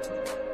to the